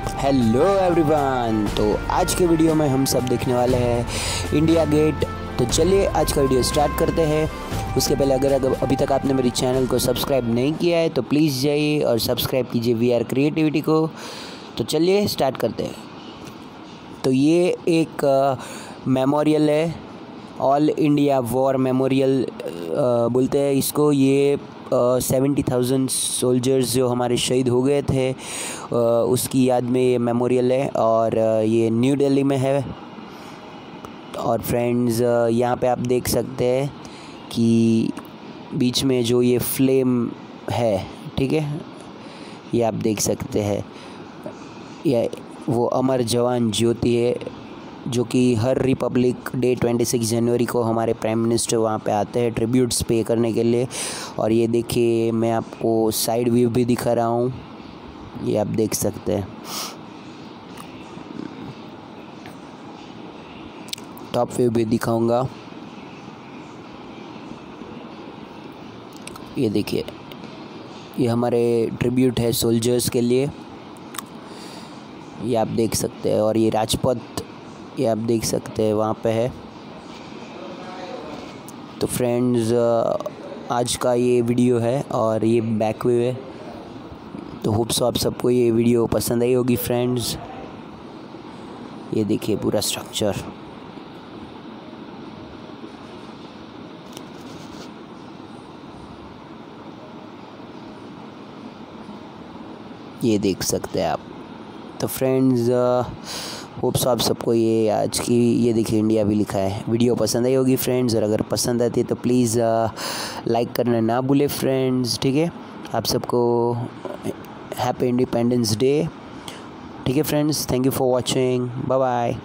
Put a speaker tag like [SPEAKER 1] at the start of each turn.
[SPEAKER 1] Hello everyone तो आज के वीडियो में हम सब देखने वाले हैं इंडिया गेट तो चलिए आज का वीडियो स्टार्ट करते हैं। उसके पहले अगर अगर अभी तक आपने मेरी चैनल को सब्सक्राइब नहीं किया है तो प्लीज़ जाइए और सब्सक्राइब कीजिए वी आर क्रिएटिविटी को। तो चलिए स्टार्ट करते हैं। तो ये एक मेमोरियल है। ऑल इंडिया वॉर मेमोरियल बोलते हैं इसको ये सेवेंटी थाउज़ेंड सोल्जर्स जो हमारे शहीद हो गए थे uh, उसकी याद में ये मेमोरियल है और uh, ये न्यू दिल्ली में है। और फ्रेंड्स यहाँ पे आप देख सकते हैं कि बीच में जो ये फ्लेम है ठीक है ये आप देख सकते हैं। ये वो अमर जवान ज्योति है जो कि हर रिपब्लिक डे 26 जनवरी को हमारे प्राइम मिनिस्टर वहाँ पे आते हैं ट्रिब्यूट्स पे करने के लिए। और ये देखिए, मैं आपको साइड व्यू भी दिखा रहा हूँ। ये आप देख सकते हैं। टॉप व्यू भी दिखाऊँगा। ये देखिए, ये हमारे ट्रिब्यूट है सोल्जर्स के लिए। ये आप देख सकते हैं। और ये राजपथ ये आप देख सकते हैं वहाँ पे है। तो फ्रेंड्स आज का ये वीडियो है और ये बैक व्यू है। तो होप्स आप सबको ये वीडियो पसंद आई होगी फ्रेंड्स ये देखिए पूरा स्ट्रक्चर ये देख सकते हैं आप। तो फ्रेंड्स होप्स आप सबको ये आज की ये देखिए इंडिया भी लिखा है। वीडियो पसंद आई होगी फ्रेंड्स और अगर पसंद आती है तो प्लीज़ लाइक करना ना भूले फ्रेंड्स, ठीक है? आप सबको हैप्पी इंडिपेंडेंस डे, ठीक है friends? Thank you for watching, bye bye.